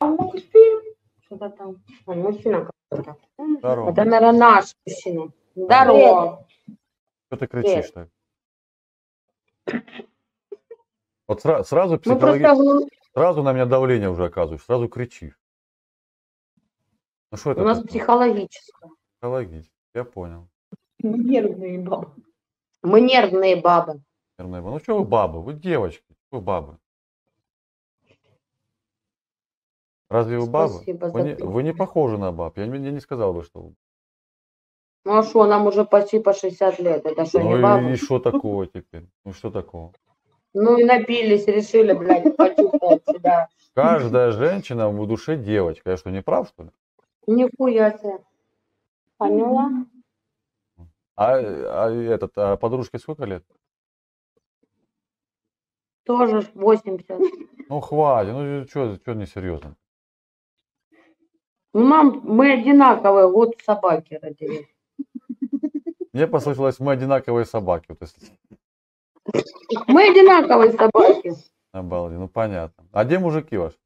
А? Что-то там. А, мужчина какой-то. Здорово. Это, наверное, наш мужчина. Здорово. Что ты кричишь так? Вот сра- сразу Мы психологи... просто Сразу на меня давление уже оказываешь, сразу кричишь. Ну что это у нас такое? психологическое. Психологически, я понял. Нервные бабы. Мы нервные бабы. Нервная ба- Ну что вы бабы, вы девочки, вы бабы. Разве вы бабы? Спасибо Вы не, вы не похожи на баб. Я, не- я не сказал бы, что вы. Ну а что, нам уже почти по 60 лет. Это что, не Ну бабы? и, что такого теперь? Ну что такого? Ну и напились, решили, блядь, почувствовать себя. Каждая женщина в душе девочка. Я что, не прав, что ли? Нихуя себе. Поняла? А, а этот, а подружке сколько лет? Тоже ж 80. Ну хватит, ну что, что несерьезно? Ну, нам, мы одинаковые, год собаки родили. Мне послышалось, мы одинаковые собаки. Вот если... Мы одинаковые собаки. Обалдеть, ну понятно. А где мужики ваши?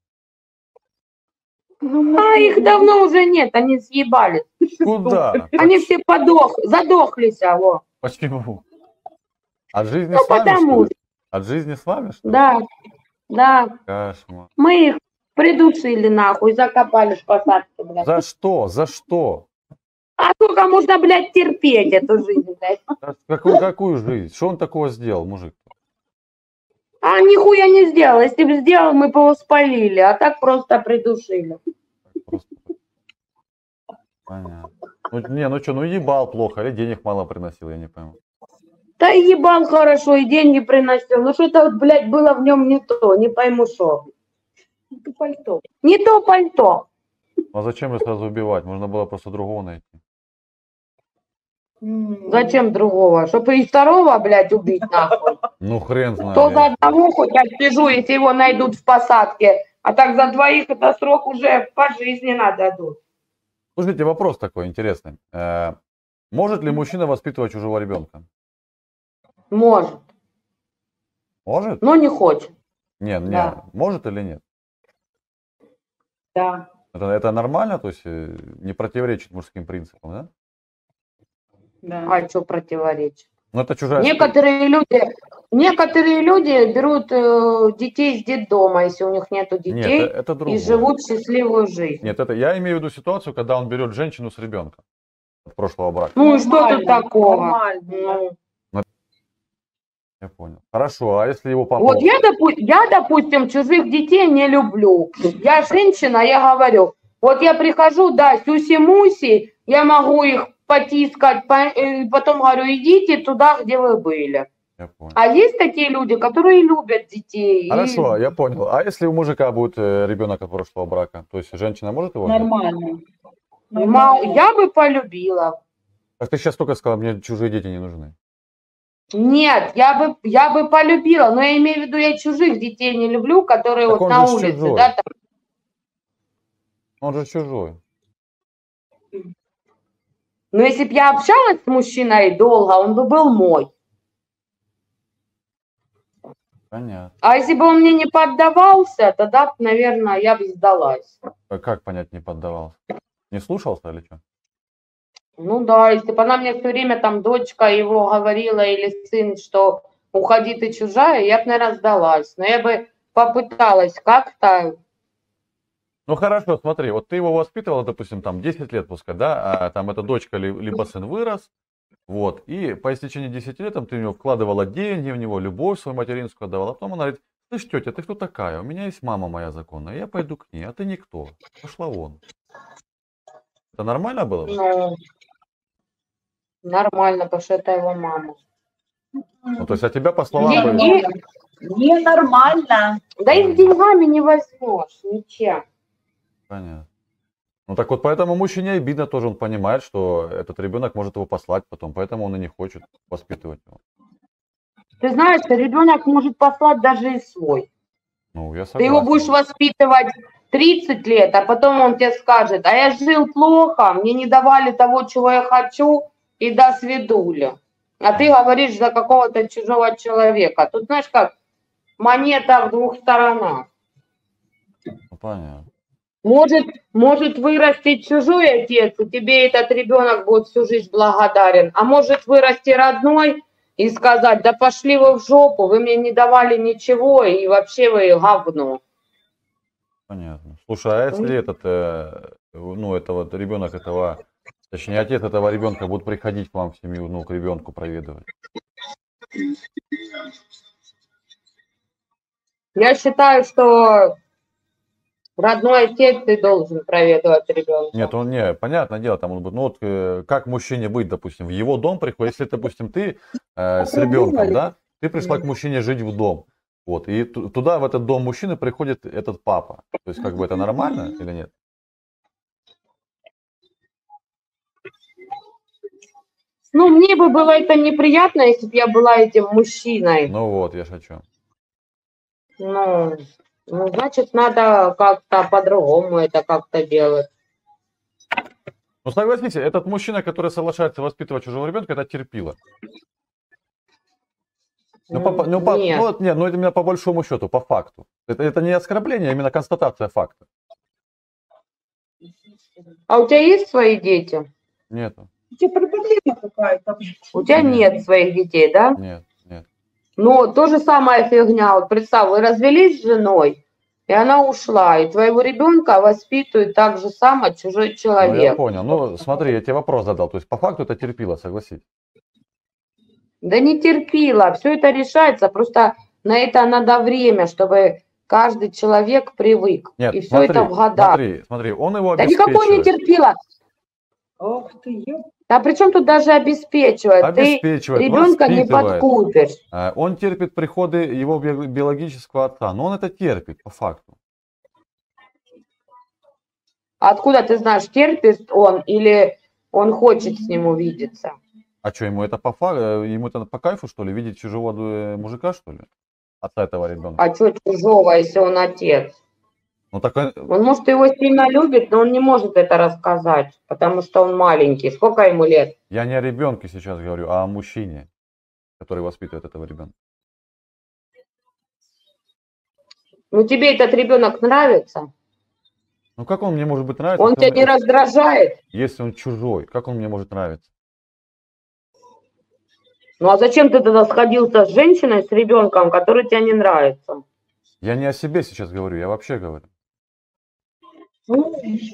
А их давно уже нет, они съебались. Куда? Они все подох, задохлись, а во. Почему? От жизни Ну, с вами, потому что ли? От жизни с вами, что ли? Да, да. Кошмар. Мы их придушили нахуй, закопали в посадке, блядь. За что? За что? А сколько можно, блядь, терпеть эту жизнь, блядь? Какую, какую жизнь? Что он такого сделал, мужик? А нихуя не сделал. Если бы сделал, мы бы его спалили, а так просто придушили. Просто... Понятно. Ну, не, ну что, ну ебал плохо, или денег мало приносил, я не пойму. Да ебал хорошо, и деньги приносил. Ну что-то, вот, блядь, было в нем не то, не пойму что. Это пальто. Не то пальто. А зачем же сразу убивать? Можно было просто другого найти. Зачем другого? Чтобы и второго, блядь, убить нахуй. Ну хрен знает. То за я- одного хоть отсижу, если его найдут в посадке. А так за двоих это срок уже пожизненно дадут. Слушайте, вопрос такой интересный. Э, может ли мужчина воспитывать чужого ребенка? Может, Может? но не хочет. Нет, нет. Да. Может или нет? Да. Это, это нормально, то есть э, не противоречит мужским принципам, да? Да. А что противоречит? Ну это чужая... Некоторые люди, некоторые люди берут э, детей из детдома, если у них нету Нет, детей, э- это другое. и живут счастливую жизнь. Нет, это я имею в виду ситуацию, когда он берет женщину с ребенком от прошлого брака. Ну и что тут такого? нормально. Ну, Я понял. Хорошо, а если его папа... Вот я, допу- я, допустим, чужих детей не люблю. Я женщина, я говорю, вот я прихожу, да, сюси-муси, я могу их потискать, по- э, потом говорю, идите туда, где вы были. Я понял. А есть такие люди, которые любят детей. и- Хорошо, я понял. А если у мужика будет э, ребенок от прошлого брака, то есть женщина может его? Нормально. Ма- Я бы полюбила. Так ты сейчас только сказал, мне чужие дети не нужны. Нет, я бы, я бы полюбила, но я имею в виду, я чужих детей не люблю, которые Так вот на улице, чужой. да, там. Он же чужой. Но если бы я общалась с мужчиной долго, он бы был мой. Понятно. А если бы он мне не поддавался, тогда, наверное, я бы сдалась. А как понять не поддавался? Не слушался или что? Ну да, если бы она мне все время там дочка его говорила или сын, что уходи ты чужая, я бы, наверное, сдалась. Но я бы попыталась как-то. Ну хорошо, смотри, вот ты его воспитывала, допустим, там 10 лет пускай, да, а там эта дочка ли- либо сын вырос, вот, и по истечении 10 лет там, ты в него вкладывала деньги, в него любовь свою материнскую отдавала, а потом она говорит, слышь, тетя, ты кто такая? У меня есть мама моя законная, я пойду к ней, а ты никто, пошла вон. Это нормально было? бы? Ну, нормально, потому что это его мама. Ну, то есть, а тебя по словам... Не- бы- не- Ненормально. Да их деньгами не возьмешь, ничем. Понятно. Ну так вот, поэтому мужчине обидно тоже, он понимает, что этот ребенок может его послать потом, поэтому он и не хочет воспитывать его. Ты знаешь, ребенок может послать даже и свой. Ну, я Ты его согласен. будешь воспитывать 30 лет, а потом он тебе скажет, а я жил плохо, мне не давали того, чего я хочу, и до свидули. А ты говоришь за какого-то чужого человека. Тут, знаешь, как монета в двух сторонах. Ну, понятно. Может, может вырастет чужой отец, и тебе этот ребенок будет всю жизнь благодарен. А может вырасти родной и сказать, да пошли вы в жопу, вы мне не давали ничего, и вообще вы говно. Понятно. Слушай, а если этот, э, ну, это вот ребенок этого, точнее, отец этого ребенка будет приходить к вам в семью, ну, к ребенку проведывать? Я считаю, что родной отец ты должен проведывать ребенка. Нет, он не, понятное дело, там он будет, ну вот э, как мужчине быть, допустим, в его дом приходит, если, допустим, ты э, с ребенком, да, ты пришла к мужчине жить в дом, вот, и ту- туда, в этот дом мужчины приходит этот папа, то есть как бы это нормально или нет? Ну, мне бы было это неприятно, если бы я была этим мужчиной. Ну вот, я шучу. Ну, ну, значит, надо как-то по-другому это как-то делать. Ну согласитесь, этот мужчина, который соглашается воспитывать чужого ребенка, это терпило. Ну, по, ну, по- Нет. ну, вот, нет, ну это именно по большому счету, по факту. Это, это не оскорбление, а именно констатация факта. А у тебя есть свои дети? Нету. У тебя проблема какая-то. У тебя Нет. нет своих детей, да? Нет, нет. Ну, то же самая фигня. Вот представь, вы развелись с женой, и она ушла, и твоего ребенка воспитывает так же само чужой Ну, я человек. понял. Ну, смотри, я тебе вопрос задал. То есть, по факту это терпило, согласись. Да не терпила, все это решается, просто на это надо время, чтобы каждый человек привык. Нет, и все смотри, это в годах. смотри, смотри, он его Да никакой не терпила. Ох ты, ёп. Да при чем тут даже обеспечивать? Ты Обеспечивает, ребенка не подкупишь. А, Он терпит приходы его би- биологического отца, но он это терпит, по факту. Откуда ты знаешь, терпит он или он хочет с ним увидеться? А что, ему это по факту, ему это по кайфу, что ли, видеть чужого э, мужика, что ли? Отца этого ребенка. А что чужого, если он отец? Ну так он- Он, может, его сильно любит, но он не может это рассказать, потому что он маленький. Сколько ему лет? я не о ребенке сейчас говорю, а о мужчине, который воспитывает этого ребенка. Ну, тебе этот ребенок нравится? Ну как он мне может быть нравится, Он тебя не раздражает? если он чужой? Как он мне может нравиться? Ну, а зачем ты тогда сходился с женщиной, с ребенком, который тебе не нравится? Я не о себе сейчас говорю, я вообще говорю. Hoje,